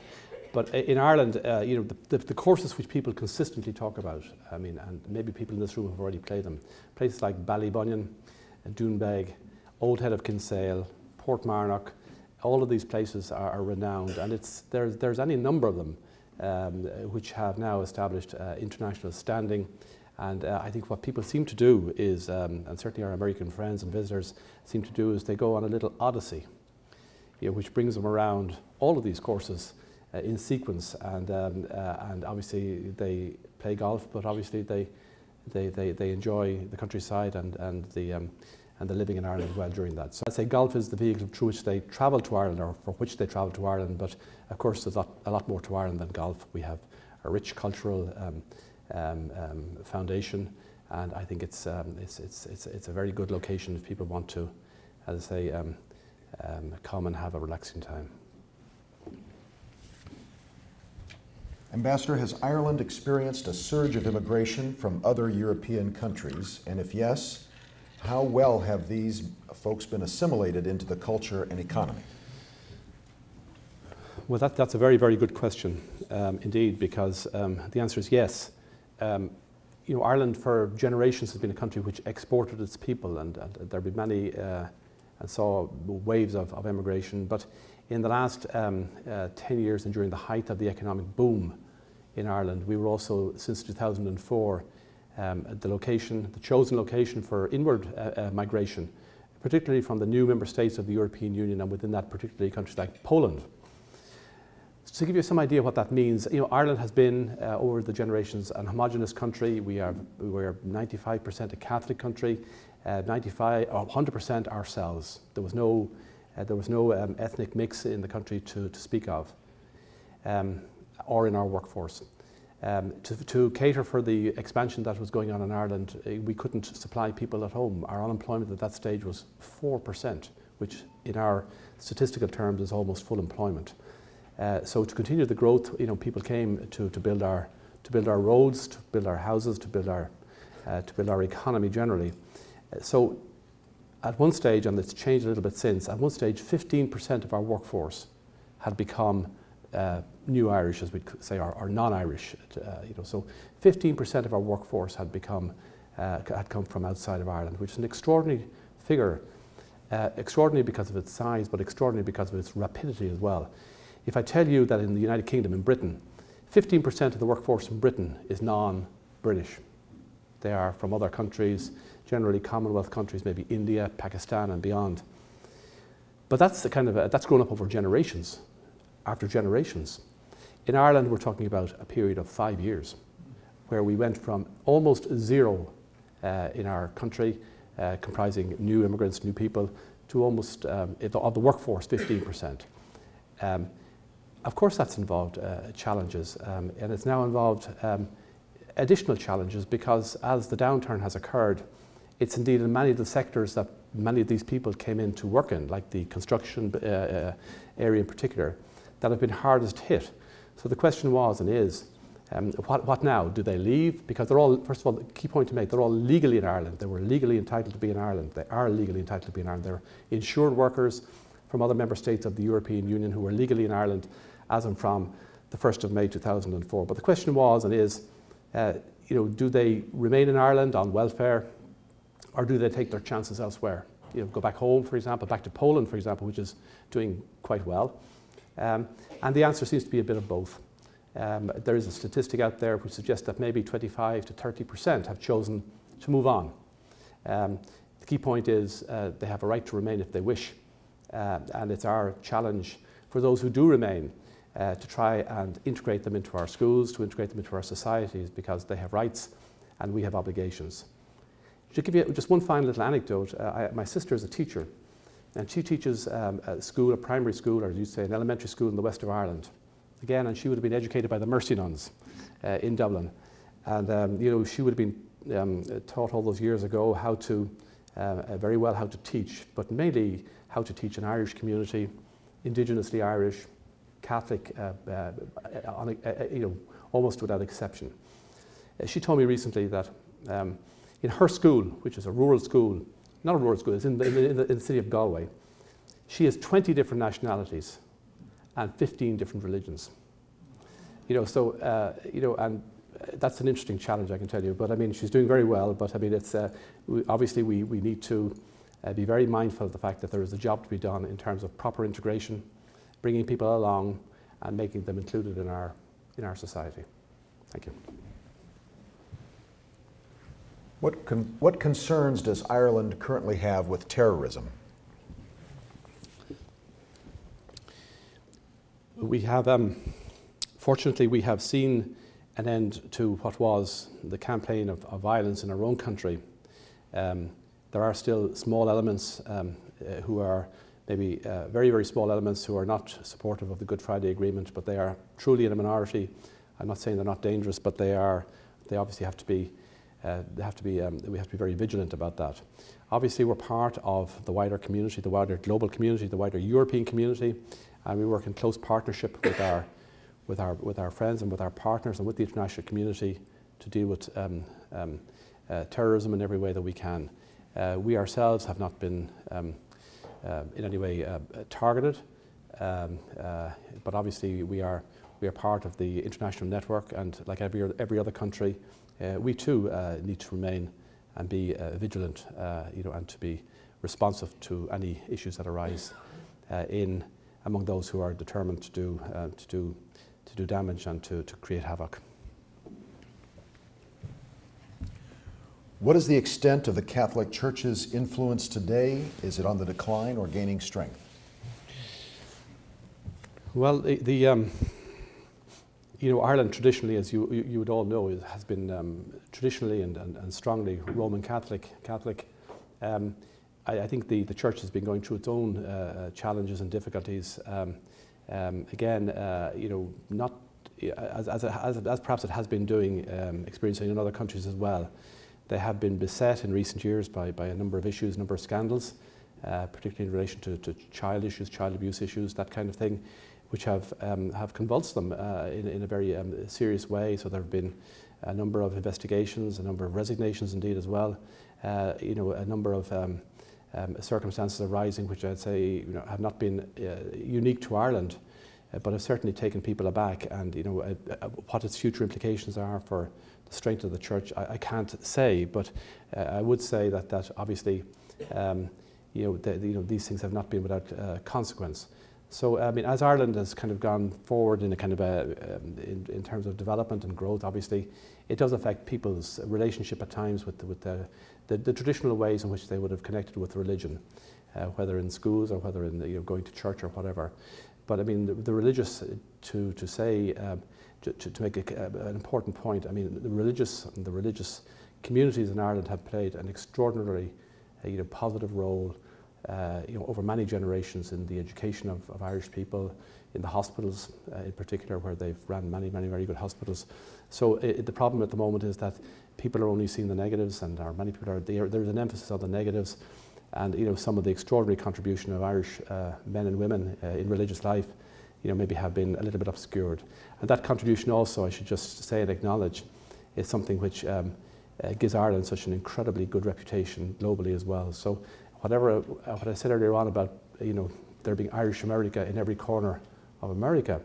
But in Ireland, uh, you know, the, the, the, courses which people consistently talk about, I mean, and maybe people in this room have already played them, places like Ballybunion, Doonbeg, Old Head of Kinsale, Portmarnock, all of these places are, are renowned, and it's, there's, there's any number of them um, which have now established uh, international standing. And uh, I think what people seem to do is, um, and certainly our American friends and visitors seem to do, is they go on a little odyssey, you know, which brings them around all of these courses uh, in sequence. And, um, uh, and obviously they play golf, but obviously they, they, they, they enjoy the countryside and, and, the, um, and the living in Ireland as well during that. So I'd say golf is the vehicle through which they travel to Ireland or for which they travel to Ireland, but of course there's a lot, a lot more to Ireland than golf. We have a rich cultural um, um, um, foundation. And I think it's, um, it's, it's, it's, it's, a very good location if people want to, as I say, um, come and have a relaxing time. Ambassador, has Ireland experienced a surge of immigration from other European countries? And if yes, how well have these folks been assimilated into the culture and economy? Well, that, that's a very, very good question um, indeed, because um, the answer is yes um, you know, Ireland for generations has been a country which exported its people, and, and there have been many uh, and saw waves of, of immigration. But in the last um, uh, 10 years and during the height of the economic boom in Ireland, we were also, since 2004, um, the location, the chosen location for inward uh, uh, migration, particularly from the new member states of the European Union, and within that, particularly countries like Poland to give you some idea what that means, you know, Ireland has been uh, over the generations an homogenous country. We are we're 95% a Catholic country, uh, 95 or 100% ourselves. There was no uh, there was no um, ethnic mix in the country to, to speak of, um, or in our workforce. Um, to, to, cater for the expansion that was going on in Ireland, uh, we couldn't supply people at home. Our unemployment at that stage was 4%, which in our statistical terms is almost full employment. Uh, so to continue the growth, you know, people came to, to build our to build our roads, to build our houses, to build our, uh, to build our economy generally. Uh, so at one stage, and it's changed a little bit since, at one stage 15% of our workforce had become uh, new Irish, as we'd say, or, or non-Irish. Uh, you know, so 15% of our workforce had become uh, had come from outside of Ireland, which is an extraordinary figure. Uh, extraordinary because of its size, but extraordinary because of its rapidity as well. If I tell you that in the United Kingdom, in Britain, 15% of the workforce in Britain is non-British. They are from other countries, generally Commonwealth countries, maybe India, Pakistan, and beyond. But that's the kind of a, that's grown up over generations after generations. In Ireland, we're talking about a period of five years where we went from almost zero uh, in our country, uh, comprising new immigrants, new people, to almost, um, of the workforce, 15%. Um, of course, that's involved uh, challenges, um, and it's now involved um, additional challenges because as the downturn has occurred, it's indeed in many of the sectors that many of these people came in to work in, like the construction uh, uh, area in particular, that have been hardest hit. So the question was and is, um, what, what, now? Do they leave? Because they're all, first of all, the key point to make, they're all legally in Ireland. They were legally entitled to be in Ireland. They are legally entitled to be in Ireland. They're insured workers from other member states of the European Union who are legally in Ireland as and from the 1st of May 2004. But the question was and is, uh, you know, do they remain in Ireland on welfare or do they take their chances elsewhere? You know, go back home, for example, back to Poland, for example, which is doing quite well. Um, and the answer seems to be a bit of both. Um, there is a statistic out there which suggests that maybe 25 to 30% have chosen to move on. Um, the key point is uh, they have a right to remain if they wish, uh, and it's our challenge for those who do remain uh, to try and integrate them into our schools, to integrate them into our societies, because they have rights and we have obligations. To give you just one final little anecdote, uh, I, my sister is a teacher, and she teaches um, a school, a primary school, or as you say, an elementary school in the west of Ireland. Again, and she would have been educated by the Mercy Nuns uh, in Dublin. And, um, you know, she would have been um, taught all those years ago how to, uh, uh, very well how to teach, but mainly how to teach an Irish community, indigenously Irish, Catholic, uh, uh, on a, you know, almost without exception. she told me recently that um, in her school, which is a rural school, not a rural school, it's in the, in the, in the city of Galway, she has 20 different nationalities and 15 different religions. You know, so, uh, you know, and that's an interesting challenge, I can tell you. But I mean, she's doing very well, but I mean, it's, uh, we, obviously we, we need to uh, be very mindful of the fact that there is a job to be done in terms of proper integration, bringing people along and making them included in our, in our society. Thank you. What, con what concerns does Ireland currently have with terrorism? We have, um, fortunately, we have seen an end to what was the campaign of, of violence in our own country. Um, there are still small elements um, uh, who are maybe uh, very, very small elements who are not supportive of the Good Friday Agreement, but they are truly in a minority. I'm not saying they're not dangerous, but they are. They obviously have to be uh, have to be, um, we have to be very vigilant about that. Obviously, we're part of the wider community, the wider global community, the wider European community, and we work in close partnership with our, with our, with our friends and with our partners and with the international community to deal with um, um, uh, terrorism in every way that we can. Uh, we ourselves have not been um, uh, in any way uh, targeted, um, uh, but obviously we are, we are part of the international network and like every, every other country, uh, we too uh, need to remain and be uh, vigilant, you know, and to be responsive to any issues that arise in among those who are determined to do, to do, to do damage and to, to create havoc. What is the extent of the Catholic Church's influence today? Is it on the decline or gaining strength? Well, the, the um, you know, Ireland traditionally, as you, you, would all know, has been um, traditionally and, and, and, strongly Roman Catholic. Catholic. Um, I, I, think the, the church has been going through its own uh, challenges and difficulties. Um, um again, uh, you know, not as, as, as, as, perhaps it has been doing, um, experiencing in other countries as well. They have been beset in recent years by, by a number of issues, a number of scandals, uh, particularly in relation to, to child issues, child abuse issues, that kind of thing which have, um, have convulsed them uh, in, in, a very um, serious way. So there have been a number of investigations, a number of resignations indeed as well, uh, you know, a number of um, um, circumstances arising which I'd say you know, have not been uh, unique to Ireland, uh, but have certainly taken people aback and you know, uh, uh, what its future implications are for the strength of the church, I, I can't say, but I would say that, that obviously um, you know, the, you know, these things have not been without consequence. So, I mean, as Ireland has kind of gone forward in a kind of a, um, in, in, terms of development and growth, obviously, it does affect people's relationship at times with the, with the, the, the traditional ways in which they would have connected with religion, uh, whether in schools or whether in you know, going to church or whatever. But I mean, the, the religious, uh, to, to say, um, to, to make a, an important point, I mean, the religious and the religious communities in Ireland have played an extraordinarily uh, you know, positive role uh, you know, over many generations in the education of, of Irish people, in the hospitals uh, in particular, where they've run many, many very good hospitals. So it, the problem at the moment is that people are only seeing the negatives, and or many people are there. There's an emphasis on the negatives, and you know some of the extraordinary contribution of Irish uh, men and women uh, in religious life, you know, maybe have been a little bit obscured. And that contribution also, I should just say and acknowledge, is something which um, uh, gives Ireland such an incredibly good reputation globally as well. So whatever uh, what I said earlier on about you know there being Irish America in every corner of America,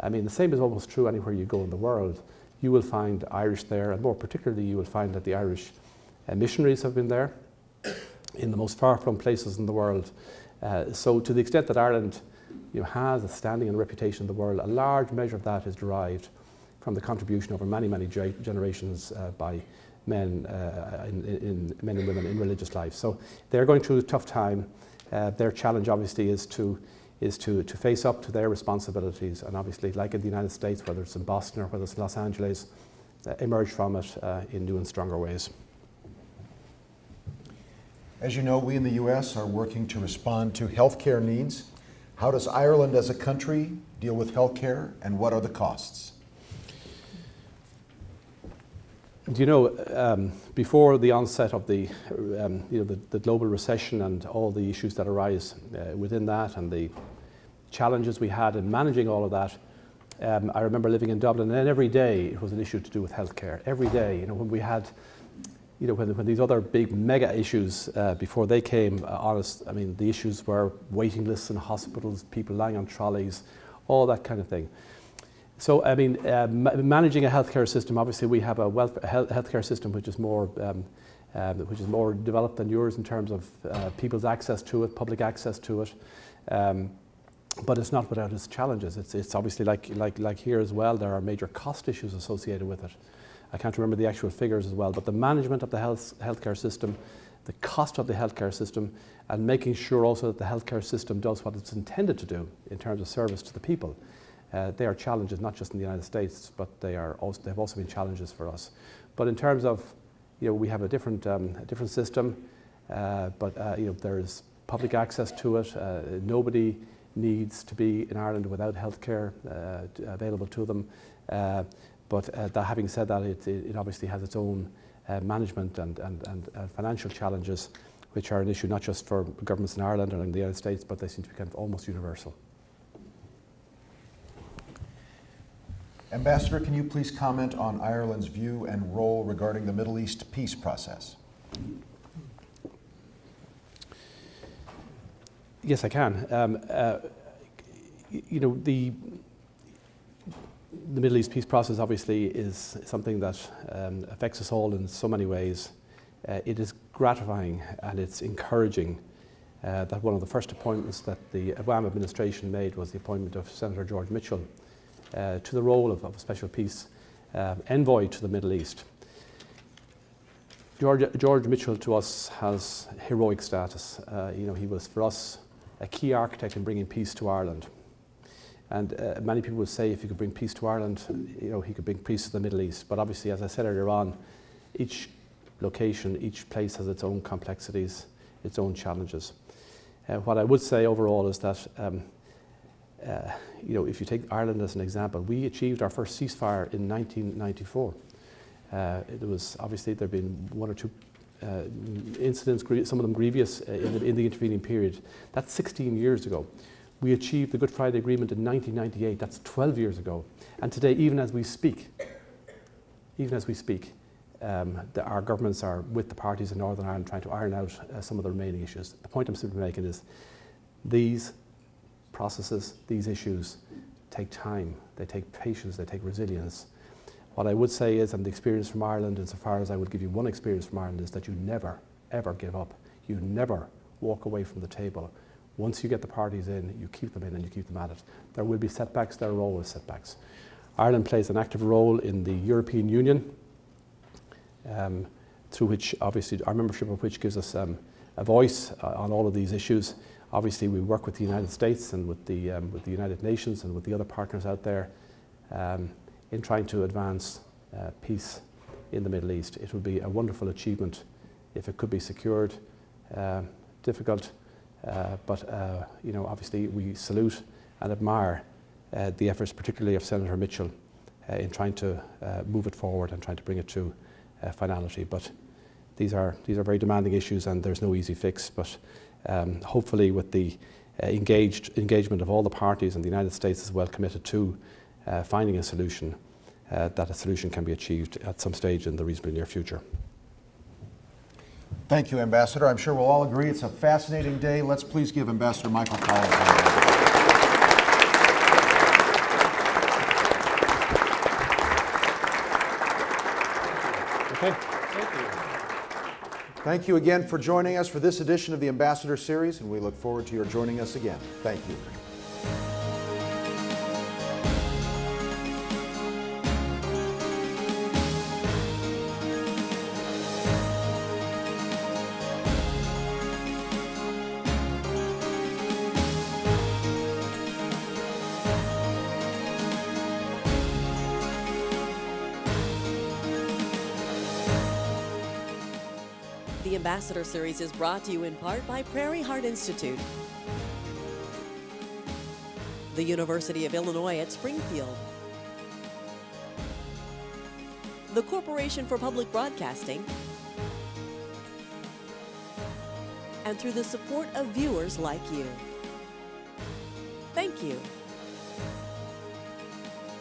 I mean the same is almost true anywhere you go in the world. You will find Irish there, and more particularly, you will find that the Irish uh, missionaries have been there in the most far-flung places in the world. Uh, so, to the extent that Ireland you know, has a standing and reputation in the world, a large measure of that is derived from the contribution over many, many generations uh, by men, uh, in, in, men and women in religious life. So they're going through a tough time. Uh, their challenge, obviously, is to is to, to face up to their responsibilities, and obviously, like in the United States, whether it's in Boston or whether it's Los Angeles, uh, emerge from it uh, in new and stronger ways. As you know, we in the U.S. are working to respond to healthcare needs. How does Ireland as a country deal with healthcare, and what are the costs? Do you know, um, before the onset of the, um, you know, the, the, global recession and all the issues that arise uh, within that and the challenges we had in managing all of that, um, I remember living in Dublin and every day it was an issue to do with healthcare. Every day, you know, when we had, you know, when, when these other big mega issues uh, before they came uh, honest, I mean, the issues were waiting lists in hospitals, people lying on trolleys, all that kind of thing. So, I mean, uh, ma managing a healthcare system, obviously we have a healthcare system which is more um, uh, which is more developed than yours in terms of uh, people's access to it, public access to it. Um, but it's not without its challenges. It's, it's obviously like, like, like here as well, there are major cost issues associated with it. I can't remember the actual figures as well, but the management of the health, healthcare system, the cost of the healthcare system, and making sure also that the healthcare system does what it's intended to do in terms of service to the people. Uh, they are challenges not just in the United States, but they are also, they've also been challenges for us. But in terms of, you know, we have a different, um, a different system, uh, but uh, you know, there's public access to it. Uh, nobody needs to be in Ireland without healthcare uh, available to them. Uh, but that, having said that, it, it, obviously has its own management and, and, and financial challenges, which are an issue not just for governments in Ireland or in the United States, but they seem to be kind of almost universal. Ambassador, can you please comment on Ireland's view and role regarding the Middle East peace process? Yes, I can. Um, uh, you know, the, the Middle East peace process obviously is something that um, affects us all in so many ways. Uh, it is gratifying and it's encouraging uh, that one of the first appointments that the Obama administration made was the appointment of Senator George Mitchell uh, to the role of, of a special peace uh, envoy to the Middle East. George, George Mitchell to us has heroic status. Uh, you know, he was for us a key architect in bringing peace to Ireland. And uh, many people would say if he could bring peace to Ireland, you know, he could bring peace to the Middle East. But obviously, as I said earlier on, each location, each place has its own complexities, its own challenges. Uh, what I would say overall is that um, uh, you know, if you take Ireland as an example, we achieved our first ceasefire in 1994. Uh, it was obviously there have been one or two uh, incidents, some of them grievous uh, in the, in, the, intervening period. That's 16 years ago. We achieved the Good Friday Agreement in 1998, that's 12 years ago. And today, even as we speak, even as we speak, um, the, our governments are with the parties in Northern Ireland trying to iron out uh, some of the remaining issues. The point I'm simply making is these processes, these issues take time, they take patience, they take resilience. What I would say is, and the experience from Ireland, insofar as I would give you one experience from Ireland, is that you never, ever give up. You never walk away from the table. Once you get the parties in, you keep them in and you keep them at it. There will be setbacks, there are always setbacks. Ireland plays an active role in the European Union, um, through which obviously our membership of which gives us um, a voice uh, on all of these issues. Obviously, we work with the United States and with the, um, with the United Nations and with the other partners out there um, in trying to advance uh, peace in the Middle East. It would be a wonderful achievement if it could be secured. Uh, difficult, uh, but uh, you know, obviously, we salute and admire uh, the efforts, particularly of Senator Mitchell, in trying to move it forward and trying to bring it to finality. But these are these are very demanding issues, and there's no easy fix. But um, hopefully, with the uh, engaged engagement of all the parties and the United States is well committed to uh, finding a solution, uh, that a solution can be achieved at some stage in the reasonably near future. Thank you, Ambassador. I'm sure we'll all agree it's a fascinating day. Let's please give Ambassador Michael Collins. Okay. Thank you. Again for joining us for this edition of the Ambassador Series, and we look forward to your joining us again. Thank you. Ambassador Series is brought to you in part by Prairie Heart Institute, the University of Illinois at Springfield, the Corporation for Public Broadcasting, and through the support of viewers like you. Thank you.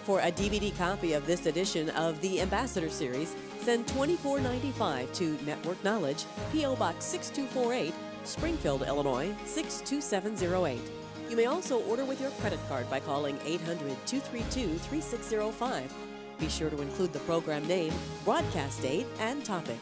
For a DVD copy of this edition of the Ambassador Series, send $24.95 to Network Knowledge, P.O. Box 6248, Springfield, Illinois 62708. You may also order with your credit card by calling 800 232 3605. Be sure to include the program name, broadcast date, and topic.